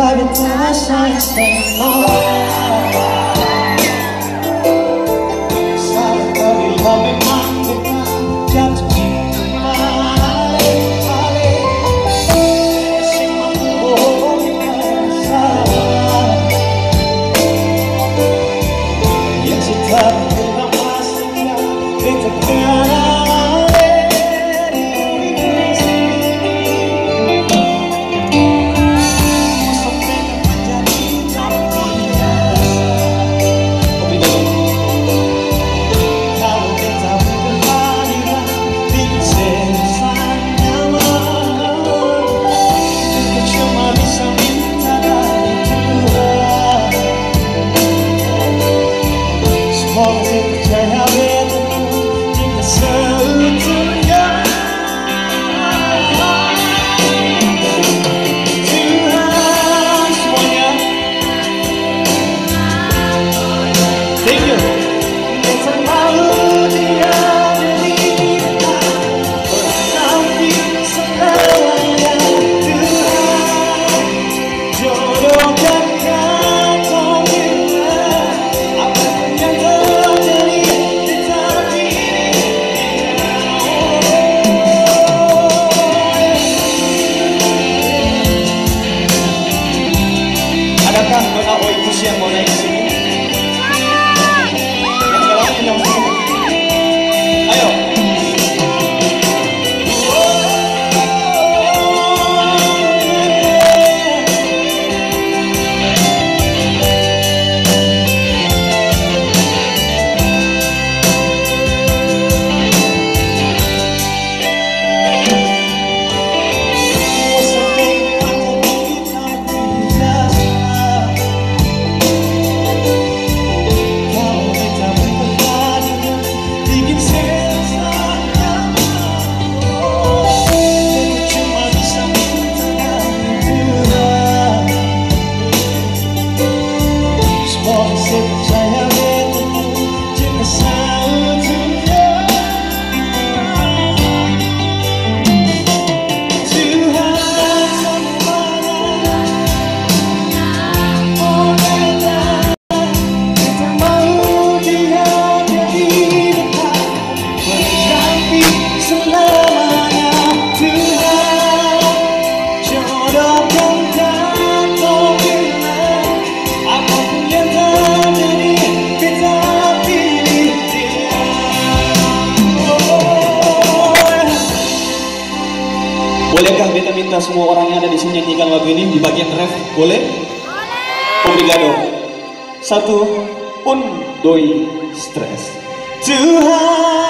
I've been doing my science thing. Oh, 羡慕那 kita semua orang yang ada di sini nyanyikan lagu ini di bagian ref boleh? Boleh. Obrigado. Satu, un, doi, stres. Tuhan.